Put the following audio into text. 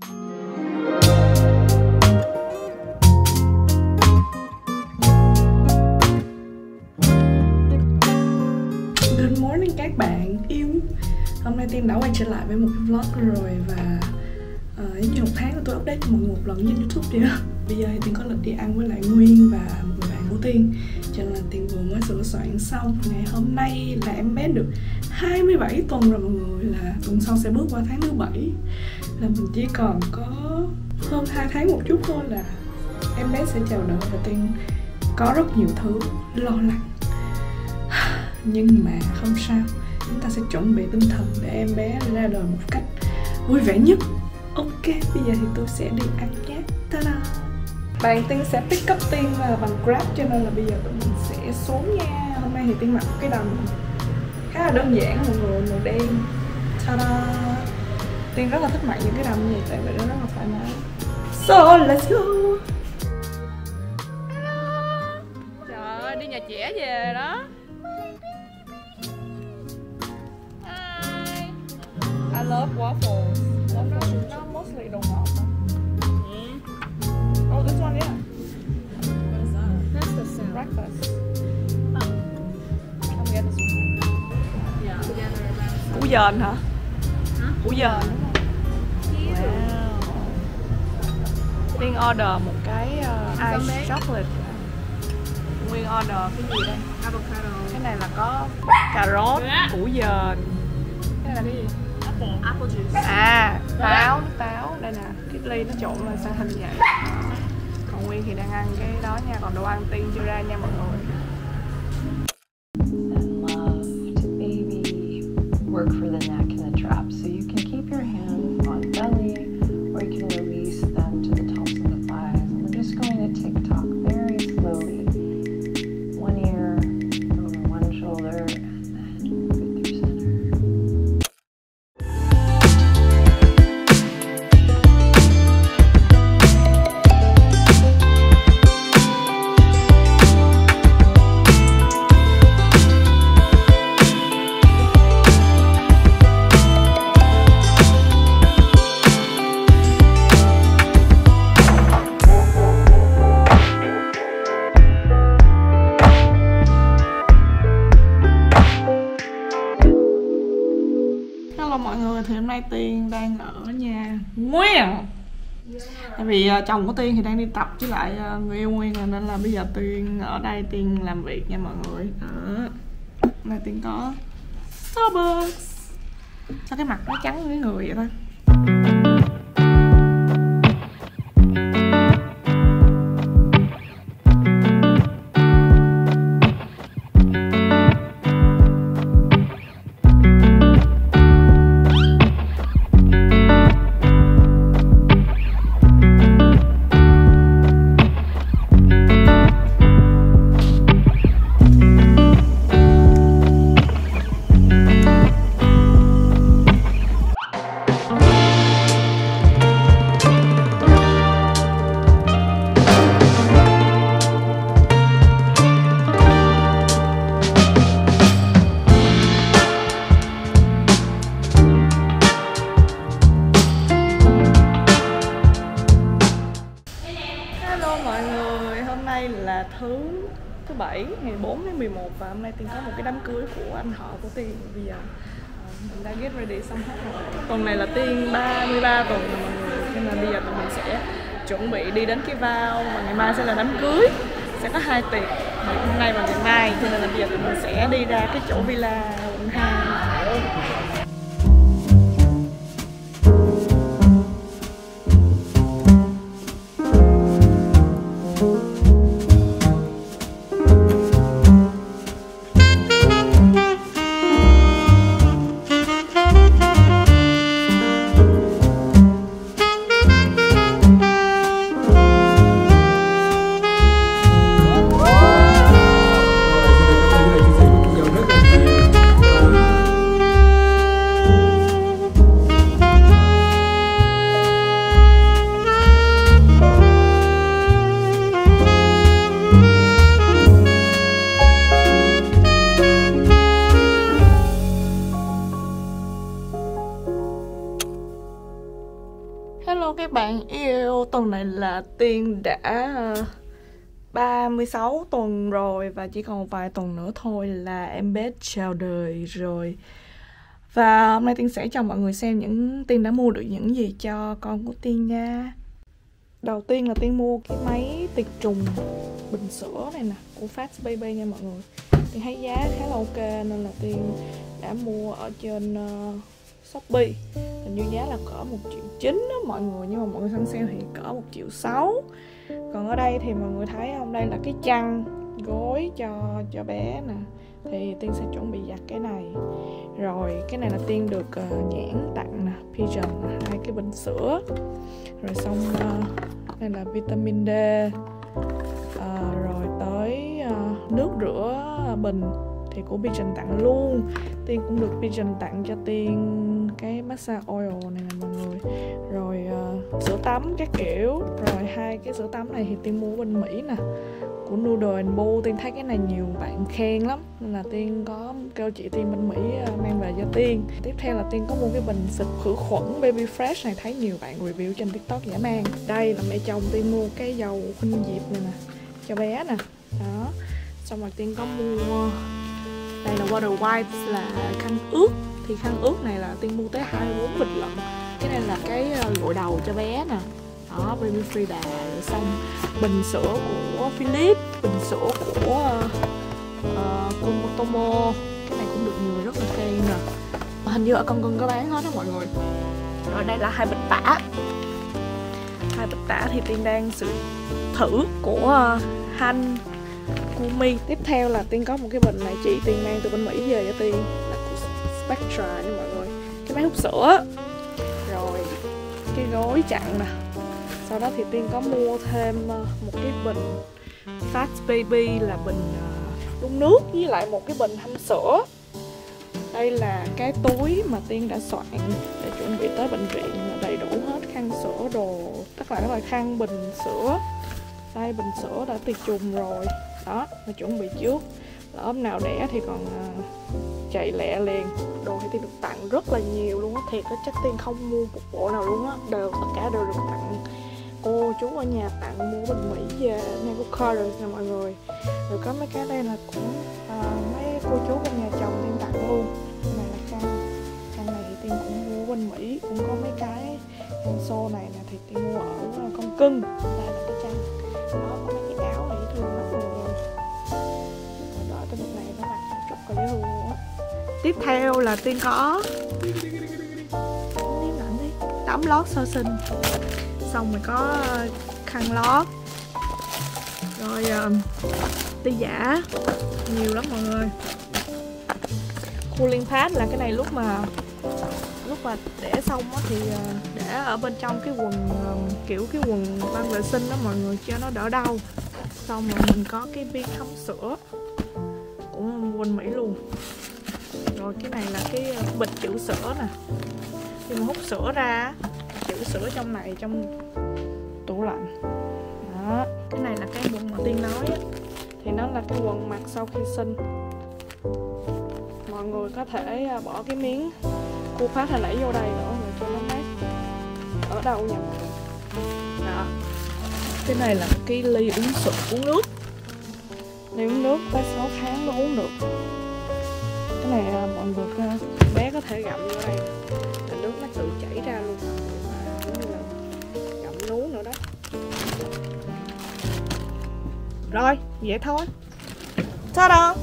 Good morning các bạn. Yêu. Hôm nay Tiên đã quay trở lại với một cái vlog rồi Và uh, giống như một tháng tôi update cho mọi người một lần trên youtube vậy đó Bây giờ thì Tiên có lịch đi ăn với lại Nguyên và một người bạn của Tiên. Cho nên là Tiên vừa mới sửa soạn xong. Ngày hôm nay là em bé được 27 tuần rồi mọi người Là tuần sau sẽ bước qua tháng thứ bảy. Là mình chỉ còn có hơn 2 tháng một chút thôi là em bé sẽ chào đời Và Tiên có rất nhiều thứ lo lắng. Nhưng mà không sao. Chúng ta sẽ chuẩn bị tinh thần để em bé ra đời một cách vui vẻ nhất ok bây giờ thì tôi sẽ đi ăn nhé. Ta-da. Bạn tiên sẽ pick up tiên là bằng grab cho nên là bây giờ tụi mình sẽ xuống nha. Hôm nay thì tiên mặc cái đầm khá là đơn giản mọi người màu đen. Ta-da. Tiên rất là thích mặc những cái đầm như vậy tại vì nó rất là thoải mái. So let's go. Trời ơi, đi nhà trẻ về đó. Hi. I love waffle. Breakfast. Come get this one. Yeah, together around Củ dền hả? Hả? Củ dền? Wow. Nguyên order một cái uh, ice chocolate. Nguyên order cái gì đây? Avocado Cái này là có cà rốt, củ dền. Cái này là cái gì? Apple Apple juice À, táo, nước táo. Đây nè, cái ly nó trộn lên sang hình vậy. Còn Nguyên thì đang ăn cái đó nha, còn đồ ăn tiên chưa ra nha mọi người. Hôm nay Tiên đang ở nhà Nguyên. Tại vì ờ, chồng của Tiên thì đang đi tập với lại ờ, người yêu Nguyên rồi Nên là bây giờ Tiên ở đây, Tiên làm việc nha mọi người. Đó. Hôm nay Tiên có Starbucks. Sao cái mặt nó trắng với người vậy ta? Hello mọi người, hôm nay là thứ thứ bảy ngày 4 tháng 11 và hôm nay Tiên có một cái đám cưới của anh họ của Tiên. Bây giờ ờ, mình đã get ready xong hết rồi. Tuần này là Tiên 33 tuần rồi mọi người cho mà bây giờ tụi mình sẽ chuẩn bị đi đến cái vào và ngày mai sẽ là đám cưới. Sẽ có hai tiệc ngày hôm nay và ngày mai. Cho nên là bây giờ tụi mình sẽ đi ra cái chỗ villa quận hai. Hello các bạn yêu Tuần này là Tiên đã à, 36 tuần rồi Và chỉ còn vài tuần nữa thôi là em bé chào đời rồi. Và hôm nay Tiên sẽ cho mọi người xem những Tiên đã mua được những gì cho con của Tiên nha. Đầu tiên là Tiên mua cái máy tiệt trùng bình sữa này nè Của Fast Baby nha mọi người. Tiên thấy giá khá là ok nên là Tiên đã mua ở trên uh, Shopee. Hình như giá là cỡ một triệu chín đó mọi người nhưng mà mọi người săn sale thì cỡ một triệu sáu. Còn ở đây thì mọi người thấy không? Đây là cái chăn gối cho cho bé nè. Thì tiên sẽ chuẩn bị giặt cái này. Rồi cái này là tiên được uh, nhãn tặng nè pigeon hai cái bình sữa. Rồi xong uh, đây là vitamin D. Uh, rồi tới uh, nước rửa bình thì của Pigeon tặng luôn. Tiên cũng được Pigeon tặng cho Tiên cái massage oil này nè mọi người. Rồi uh, sữa tắm các kiểu. Rồi hai cái sữa tắm này thì tiên mua bên mỹ nè của Noodle and Bowl. Tiên thấy cái này nhiều bạn khen lắm nên là Tiên có kêu chị Tiên bên Mỹ uh, mang về cho Tiên. Tiếp theo là Tiên có mua cái bình xịt khử khuẩn Baby Fresh này thấy nhiều bạn review trên TikTok giả mang đây là mẹ chồng Tiên mua cái dầu khuynh diệp này nè cho bé nè. Đó. Xong rồi Tiên có mua đây là water wipes là khăn ướt thì khăn ướt này là tiên mua tới 24 bịch lận. Cái này là cái ờ, gội đầu cho bé nè. Đó baby frida rồi xong bình sữa của philip bình sữa của uh, Komotomo. Cái này cũng được nhiều người rất là khen nè. Hình như ở con cưng có bán hết đó mọi người. Rồi đây là hai bịch tả. Hai bịch tả thì tiên đang sự thử của uh, Han Kumi. Tiếp theo là tiên có một cái bình này chị tiên mang từ bên mỹ về cho tiên. Spectra nha mọi người. Cái máy hút sữa. Rồi cái gối chặn nè. Sau đó thì tiên có mua thêm ờ, một cái bình Fast Baby là bình ờ, đun nước với lại một cái bình hâm sữa. Đây là cái túi mà tiên đã soạn để chuẩn bị tới bệnh viện là đầy đủ hết khăn sữa đồ tất cả các loại khăn bình sữa. Đây bình sữa đã tiệt trùng rồi. Đó mà chuẩn bị trước. Lỡ nào đẻ thì còn uh, chạy lẹ liền. Đồ thì tiên được tặng rất là nhiều luôn á thiệt á chắc tiên không mua một bộ nào luôn á đều tất cả đều được tặng. Cô chú ở nhà tặng mua bình mỹ về nail rồi nè mọi người. Rồi có mấy cái đây là cũng à, mấy cô chú bên nhà chồng tiên tặng luôn. Cái này là khăn khăn này thì tiên cũng mua bên mỹ cũng có mấy cái khăn xô này nè thì tiên mua ở con cưng. Đây là cái chăn đó có mấy tiếp theo là tiên có. Tấm lót sơ sinh. Xong rồi có ờ, khăn lót. Rồi ờ, uh, ti giả. Nhiều lắm mọi người. Cooling pad là cái này lúc mà lúc mà để xong á thì ờ, để ở bên trong cái quần kiểu cái quần băng vệ sinh đó mọi người cho nó đỡ đau. Xong rồi mình có cái viên hâm sữa. Cũng quên mỹ luôn rồi, cái này là cái ờ, bịch chữ sữa nè. Khi mà hút sữa ra chữ sữa trong này, trong tủ lạnh. Đó. Cái này là cái quần mà tiên nói á. Thì nó là cái quần mặc sau khi sinh. Mọi người có thể ờ, bỏ cái miếng cu phát hồi nãy vô đây nữa để cho nó mát ở đâu nhỉ? Đó. Cái này là cái ly uống sữa, uống nước. Ly uống nước tới 6 tháng mới uống được này mọi người bé có thể gặm vô đây. Là nước nó tự chảy ra luôn. Như là gặm nú nữa đó. Rồi, vậy thôi. Ta-da!